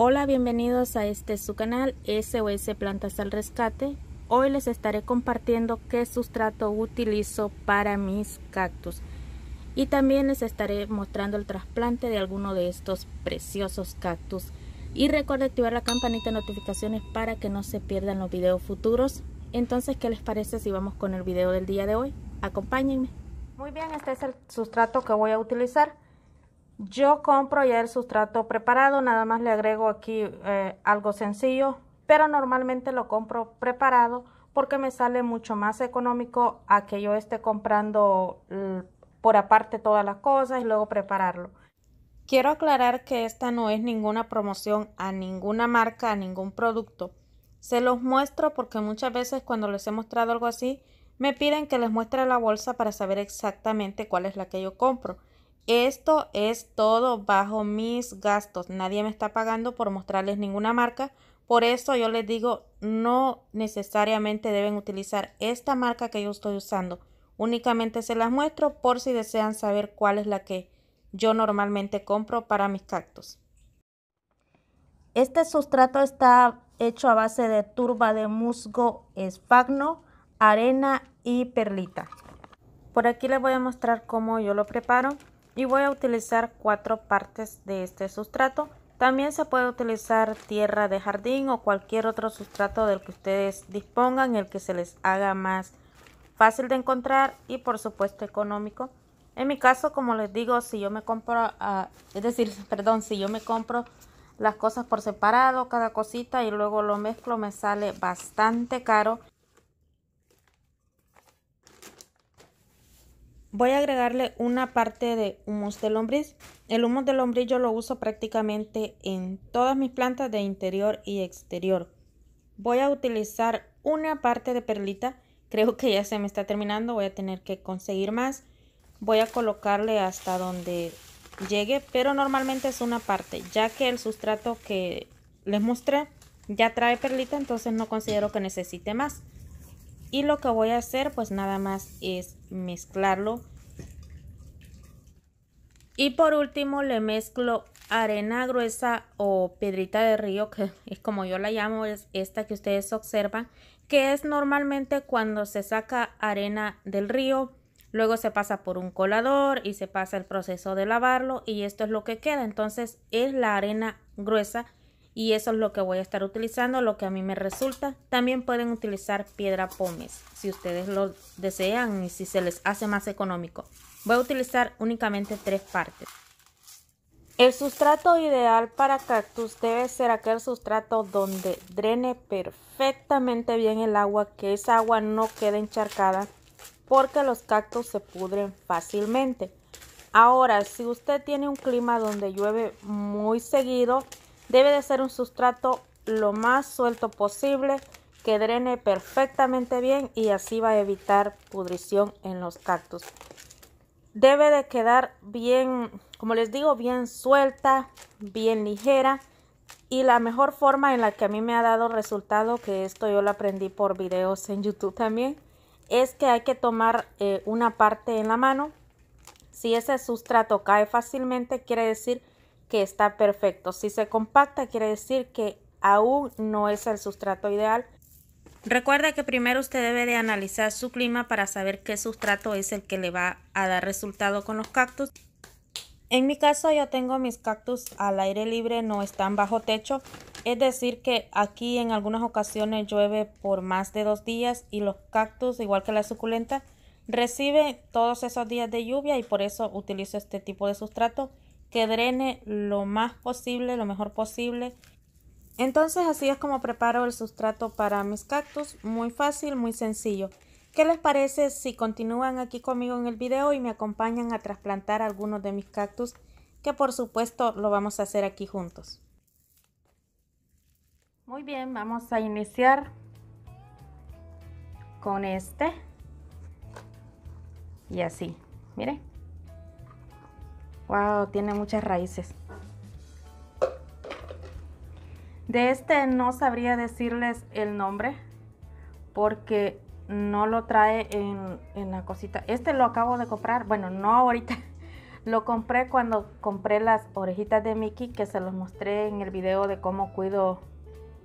Hola, bienvenidos a este su canal SOS Plantas al Rescate. Hoy les estaré compartiendo qué sustrato utilizo para mis cactus. Y también les estaré mostrando el trasplante de alguno de estos preciosos cactus. Y recuerda activar la campanita de notificaciones para que no se pierdan los videos futuros. Entonces, ¿qué les parece si vamos con el video del día de hoy? Acompáñenme. Muy bien, este es el sustrato que voy a utilizar. Yo compro ya el sustrato preparado, nada más le agrego aquí eh, algo sencillo, pero normalmente lo compro preparado porque me sale mucho más económico a que yo esté comprando por aparte todas las cosas y luego prepararlo. Quiero aclarar que esta no es ninguna promoción a ninguna marca, a ningún producto. Se los muestro porque muchas veces cuando les he mostrado algo así, me piden que les muestre la bolsa para saber exactamente cuál es la que yo compro. Esto es todo bajo mis gastos. Nadie me está pagando por mostrarles ninguna marca. Por eso yo les digo, no necesariamente deben utilizar esta marca que yo estoy usando. Únicamente se las muestro por si desean saber cuál es la que yo normalmente compro para mis cactus. Este sustrato está hecho a base de turba de musgo esfagno, arena y perlita. Por aquí les voy a mostrar cómo yo lo preparo y voy a utilizar cuatro partes de este sustrato. También se puede utilizar tierra de jardín o cualquier otro sustrato del que ustedes dispongan, el que se les haga más fácil de encontrar y por supuesto económico. En mi caso, como les digo, si yo me compro, uh, es decir, perdón, si yo me compro las cosas por separado, cada cosita y luego lo mezclo, me sale bastante caro. Voy a agregarle una parte de humus de lombriz. El humus de lombriz yo lo uso prácticamente en todas mis plantas de interior y exterior. Voy a utilizar una parte de perlita. Creo que ya se me está terminando. Voy a tener que conseguir más. Voy a colocarle hasta donde llegue, pero normalmente es una parte, ya que el sustrato que les mostré ya trae perlita, entonces no considero que necesite más y lo que voy a hacer pues nada más es mezclarlo. Y por último le mezclo arena gruesa o piedrita de río que es como yo la llamo es esta que ustedes observan que es normalmente cuando se saca arena del río luego se pasa por un colador y se pasa el proceso de lavarlo y esto es lo que queda. Entonces es la arena gruesa y eso es lo que voy a estar utilizando, lo que a mí me resulta. También pueden utilizar piedra pómez si ustedes lo desean y si se les hace más económico. Voy a utilizar únicamente tres partes. El sustrato ideal para cactus debe ser aquel sustrato donde drene perfectamente bien el agua, que esa agua no quede encharcada porque los cactus se pudren fácilmente. Ahora, si usted tiene un clima donde llueve muy seguido, Debe de ser un sustrato lo más suelto posible que drene perfectamente bien y así va a evitar pudrición en los cactus. Debe de quedar bien, como les digo, bien suelta, bien ligera. Y la mejor forma en la que a mí me ha dado resultado, que esto yo lo aprendí por videos en YouTube también, es que hay que tomar eh, una parte en la mano. Si ese sustrato cae fácilmente, quiere decir que está perfecto. Si se compacta quiere decir que aún no es el sustrato ideal. Recuerda que primero usted debe de analizar su clima para saber qué sustrato es el que le va a dar resultado con los cactus. En mi caso yo tengo mis cactus al aire libre, no están bajo techo. Es decir que aquí en algunas ocasiones llueve por más de dos días y los cactus, igual que la suculenta, recibe todos esos días de lluvia y por eso utilizo este tipo de sustrato que drene lo más posible, lo mejor posible. Entonces así es como preparo el sustrato para mis cactus, muy fácil, muy sencillo. ¿Qué les parece si continúan aquí conmigo en el video y me acompañan a trasplantar algunos de mis cactus? Que por supuesto lo vamos a hacer aquí juntos. Muy bien, vamos a iniciar con este. Y así, miren. Wow, tiene muchas raíces. De este no sabría decirles el nombre porque no lo trae en, en, la cosita. Este lo acabo de comprar, bueno, no ahorita. Lo compré cuando compré las orejitas de Mickey que se los mostré en el video de cómo cuido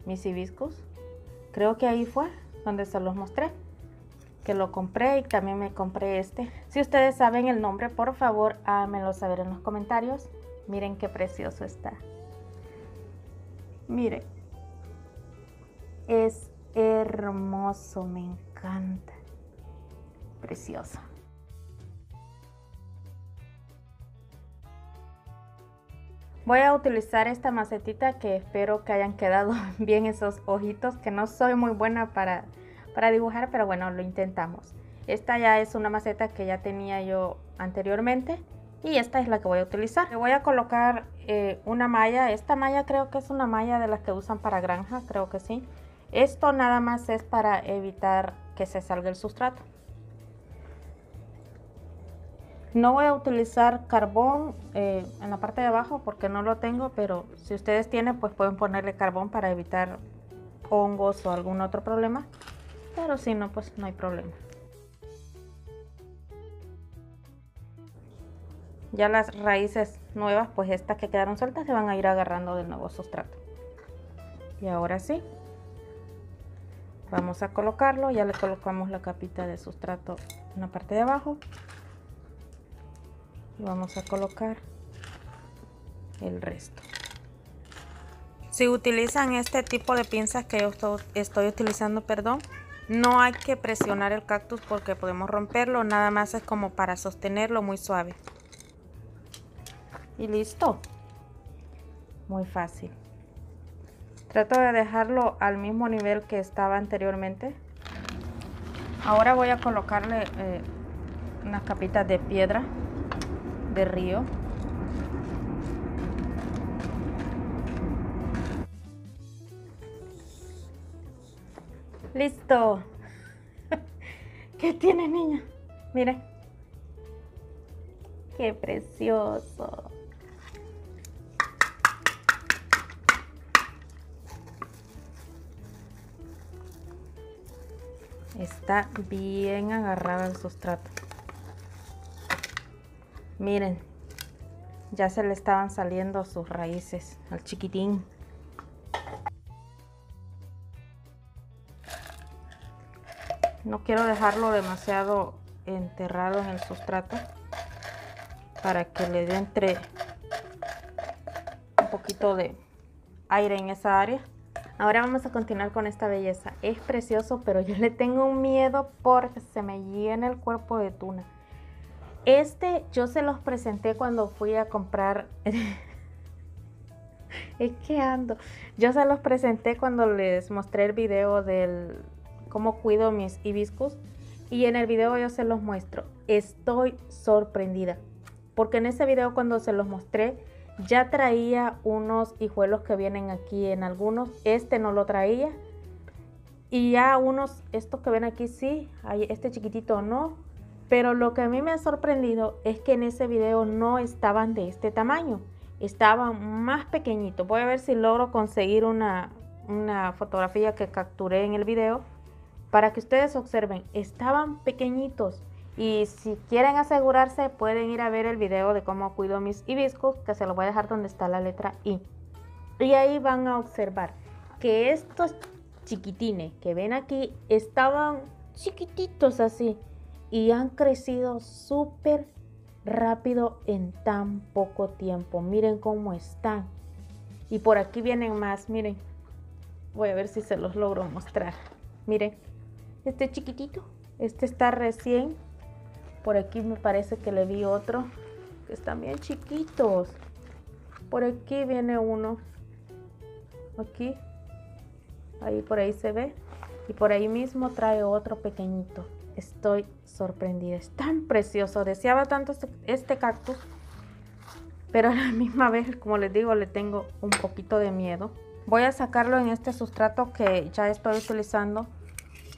mis hibiscus. Creo que ahí fue donde se los mostré. Que lo compré y también me compré este. Si ustedes saben el nombre, por favor, háganmelo saber en los comentarios. Miren qué precioso está. Miren. Es hermoso, me encanta. Precioso. Voy a utilizar esta macetita que espero que hayan quedado bien esos ojitos, que no soy muy buena para, para dibujar, pero bueno, lo intentamos. Esta ya es una maceta que ya tenía yo anteriormente y esta es la que voy a utilizar. Le voy a colocar eh, una malla, esta malla creo que es una malla de las que usan para granja, creo que sí. Esto nada más es para evitar que se salga el sustrato. No voy a utilizar carbón eh, en la parte de abajo porque no lo tengo, pero si ustedes tienen, pues pueden ponerle carbón para evitar hongos o algún otro problema. Pero si no, pues no hay problema. Ya las raíces nuevas, pues estas que quedaron sueltas, se van a ir agarrando del nuevo sustrato. Y ahora sí, vamos a colocarlo. Ya le colocamos la capita de sustrato en la parte de abajo y vamos a colocar el resto si utilizan este tipo de pinzas que yo estoy utilizando perdón no hay que presionar el cactus porque podemos romperlo nada más es como para sostenerlo muy suave. Y listo. Muy fácil. Trato de dejarlo al mismo nivel que estaba anteriormente. Ahora voy a colocarle eh, unas capitas de piedra de río. Listo. ¿Qué tiene, niña? Mire. Qué precioso. Está bien agarrado el sustrato. Miren, ya se le estaban saliendo sus raíces al chiquitín. No quiero dejarlo demasiado enterrado en el sustrato para que le dé entre un poquito de aire en esa área. Ahora vamos a continuar con esta belleza. Es precioso, pero yo le tengo un miedo porque se me llena el cuerpo de tuna. Este yo se los presenté cuando fui a comprar. es que ando. Yo se los presenté cuando les mostré el video del cómo cuido mis hibiscus. Y en el video yo se los muestro. Estoy sorprendida. Porque en ese video cuando se los mostré ya traía unos hijuelos que vienen aquí en algunos. Este no lo traía. Y ya unos, estos que ven aquí sí, este chiquitito no. Pero lo que a mí me ha sorprendido es que en ese video no estaban de este tamaño, estaban más pequeñitos. Voy a ver si logro conseguir una, una fotografía que capturé en el video para que ustedes observen, estaban pequeñitos. Y si quieren asegurarse, pueden ir a ver el video de cómo cuido mis hibiscus, que se lo voy a dejar donde está la letra I. Y ahí van a observar que estos chiquitines que ven aquí estaban chiquititos así y han crecido súper rápido en tan poco tiempo. Miren cómo están. Y por aquí vienen más, miren. Voy a ver si se los logro mostrar. Miren, este chiquitito, este está recién. Por aquí me parece que le vi otro, que están bien chiquitos. Por aquí viene uno. Aquí. Ahí por ahí se ve. Y por ahí mismo trae otro pequeñito estoy sorprendida. Es tan precioso. Deseaba tanto este, este, cactus. Pero a la misma vez, como les digo, le tengo un poquito de miedo. Voy a sacarlo en este sustrato que ya estoy utilizando.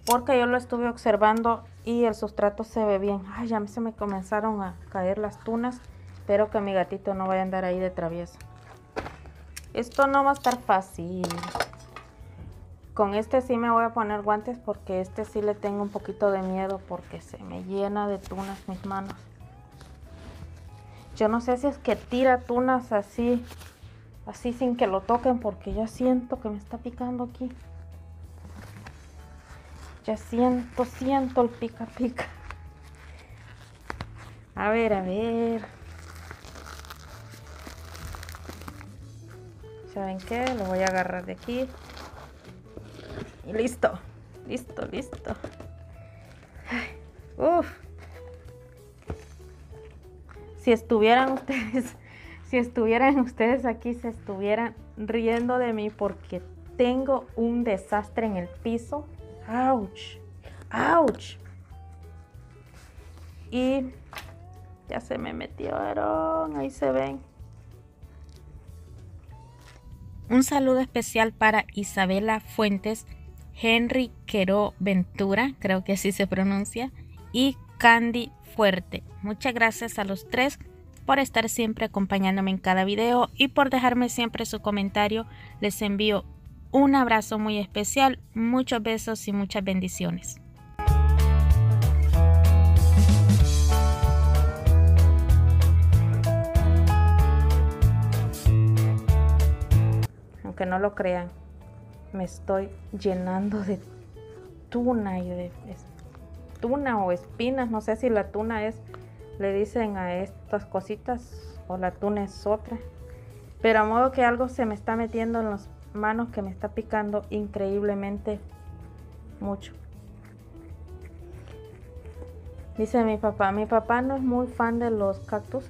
Porque yo lo estuve observando y el sustrato se ve bien. Ay, ya se me comenzaron a caer las tunas. Espero que mi gatito no vaya a andar ahí de travieso. Esto no va a estar fácil. Con este sí me voy a poner guantes porque este sí le tengo un poquito de miedo porque se me llena de tunas mis manos. Yo no sé si es que tira tunas así, así sin que lo toquen, porque ya siento que me está picando aquí. Ya siento, siento el pica pica. A ver, a ver. ¿Saben qué? Lo voy a agarrar de aquí. Y listo. Listo, listo. Uf. Si estuvieran ustedes, si estuvieran ustedes aquí, se estuvieran riendo de mí porque tengo un desastre en el piso ¡Auch! ¡Auch! Y ya se me metieron, ahí se ven. Un saludo especial para Isabela Fuentes, Henry Quero Ventura, creo que así se pronuncia, y Candy Fuerte. Muchas gracias a los tres por estar siempre acompañándome en cada video y por dejarme siempre su comentario. Les envío un abrazo muy especial, muchos besos y muchas bendiciones. Aunque no lo crean, me estoy llenando de tuna y de tuna o espinas, no sé si la tuna es, le dicen a estas cositas o la tuna es otra. Pero a modo que algo se me está metiendo en los manos que me está picando increíblemente mucho. Dice mi papá, mi papá no es muy fan de los cactus.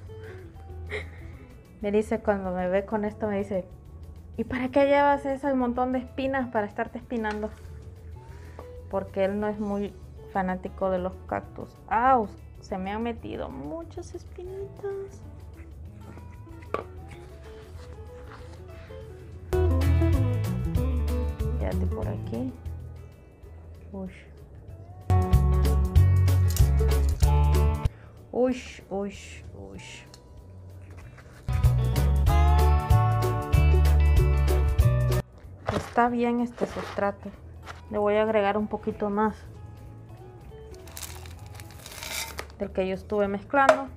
Me dice cuando me ve con esto, me dice, ¿y para qué llevas ese montón de espinas para estarte espinando? Porque él no es muy fanático de los cactus. ¡Au! Se me han metido muchas espinitas. Aquí. Uy. Uy, uy, uy. Está bien este sustrato. Le voy a agregar un poquito más del que yo estuve mezclando.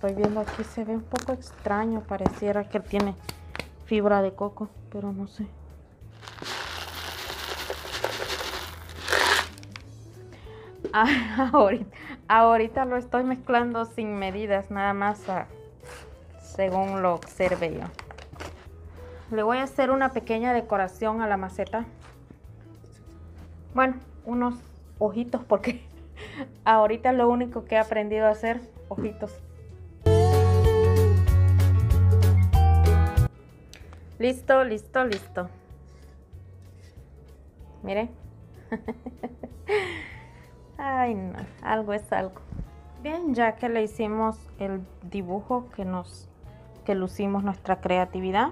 Estoy viendo aquí se ve un poco extraño. Pareciera que tiene fibra de coco, pero no sé. Ah, ahorita, lo estoy mezclando sin medidas, nada más según lo observe yo. Le voy a hacer una pequeña decoración a la maceta. Bueno, unos ojitos porque ahorita lo único que he aprendido a hacer, ojitos. Listo, listo, listo. Mire. Ay, no, algo es algo. Bien, ya que le hicimos el dibujo que nos que lucimos nuestra creatividad,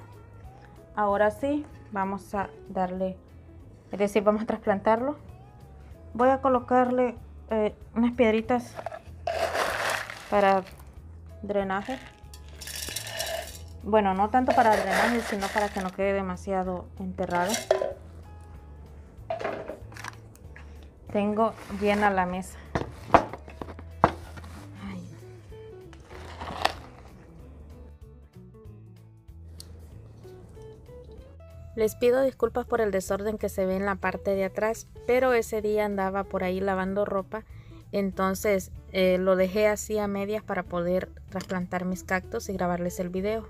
ahora sí vamos a darle, es decir, vamos a trasplantarlo. Voy a colocarle eh, unas piedritas para drenaje. Bueno, no tanto para drenaje, sino para que no quede demasiado enterrado. Tengo llena la mesa. Les pido disculpas por el desorden que se ve en la parte de atrás, pero ese día andaba por ahí lavando ropa, entonces eh, lo dejé así a medias para poder trasplantar mis cactus y grabarles el video.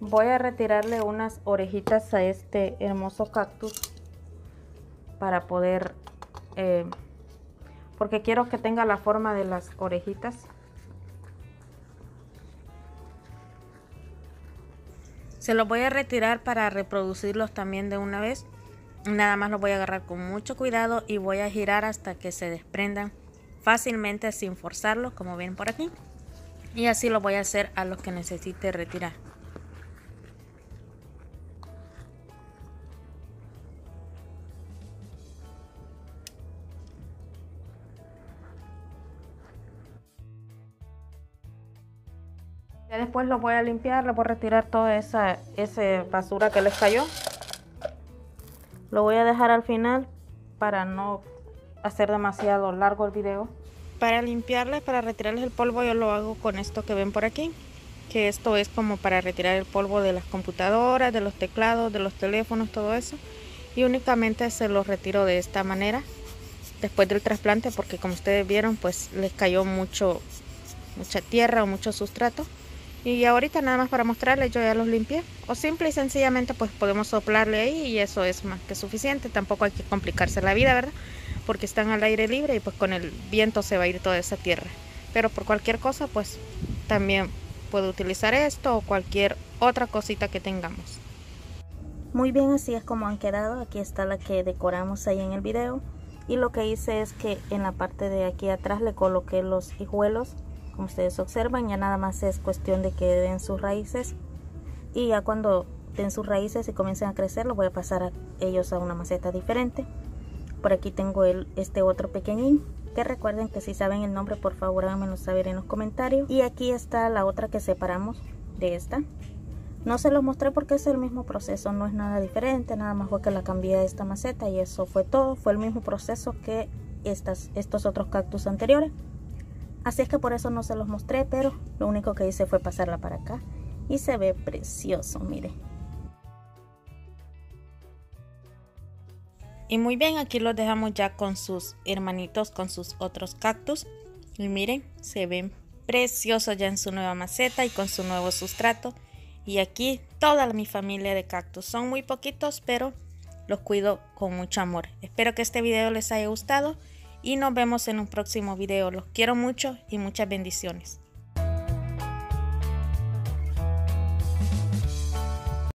Voy a retirarle unas orejitas a este hermoso cactus para poder, eh, porque quiero que tenga la forma de las orejitas. Se los voy a retirar para reproducirlos también de una vez. Nada más los voy a agarrar con mucho cuidado y voy a girar hasta que se desprendan fácilmente sin forzarlos como ven por aquí. Y así lo voy a hacer a los que necesite retirar. Después lo voy a limpiar, le voy a retirar toda esa, esa basura que les cayó. Lo voy a dejar al final para no hacer demasiado largo el video. Para limpiarles, para retirarles el polvo, yo lo hago con esto que ven por aquí. Que esto es como para retirar el polvo de las computadoras, de los teclados, de los teléfonos, todo eso. Y únicamente se lo retiro de esta manera después del trasplante porque como ustedes vieron pues les cayó mucho mucha tierra o mucho sustrato y ahorita nada más para mostrarles yo ya los limpié. O simple y sencillamente pues podemos soplarle ahí y eso es más que suficiente. Tampoco hay que complicarse la vida verdad porque están al aire libre y pues con el viento se va a ir toda esa tierra. Pero por cualquier cosa pues también puedo utilizar esto o cualquier otra cosita que tengamos. Muy bien así es como han quedado. Aquí está la que decoramos ahí en el video. Y lo que hice es que en la parte de aquí atrás le coloqué los hijuelos como ustedes observan ya nada más es cuestión de que den sus raíces y ya cuando den sus raíces y comiencen a crecer lo voy a pasar a ellos a una maceta diferente por aquí tengo el, este otro pequeñín que recuerden que si saben el nombre por favor háganmelo saber en los comentarios y aquí está la otra que separamos de esta no se los mostré porque es el mismo proceso, no es nada diferente, nada más fue que la cambié a esta maceta y eso fue todo. Fue el mismo proceso que estas, estos otros cactus anteriores. Así es que por eso no se los mostré, pero lo único que hice fue pasarla para acá. Y se ve precioso, mire. Y muy bien, aquí los dejamos ya con sus hermanitos, con sus otros cactus. Y miren, se ven preciosos ya en su nueva maceta y con su nuevo sustrato. Y aquí toda mi familia de cactus. Son muy poquitos, pero los cuido con mucho amor. Espero que este video les haya gustado y nos vemos en un próximo video. Los quiero mucho y muchas bendiciones.